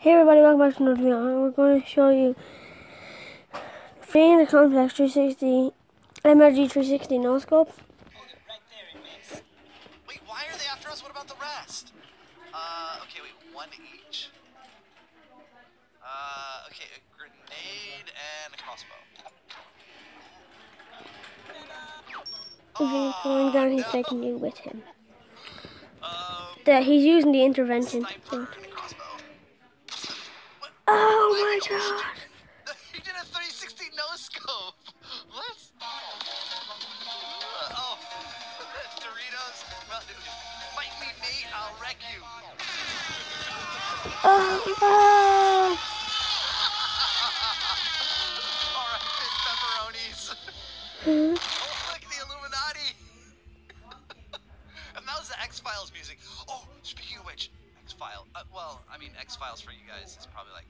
Hey everybody, welcome back to another video. We're going to show you freeing the Complex 360 MLG 360 no scope. Right there. Wait, why are they after us? What about the rest? Uh, okay, wait, one each. Uh, okay, a grenade and a crossbow. He's going down, he's no. taking you with him. Um, That he's using the intervention. sniper So. and a crossbow. What? Oh my god! He did a 360 no scope. What? Uh, oh, Doritos. Fight me, mate. I'll wreck you. Oh, oh. All right, pepperonis. Hmm. Oh, look, the Illuminati. and that was the X Files music. Oh, speaking of which, X File. Uh, well, I mean, X Files for you guys is probably like